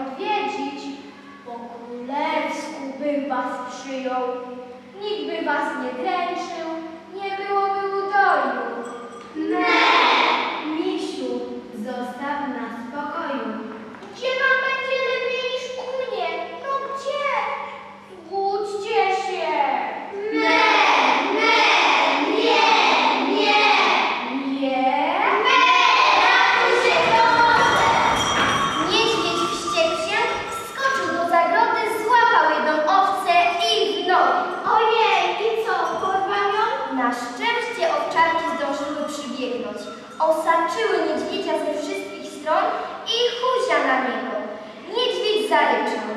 odwiedzić, po królewsku bym was przyjął. Nikt by was nie dręczył, nie byłoby udoju. Osaczyły niedźwiedzia ze wszystkich stron i huzia na niego. Niedźwiedź zaryczał.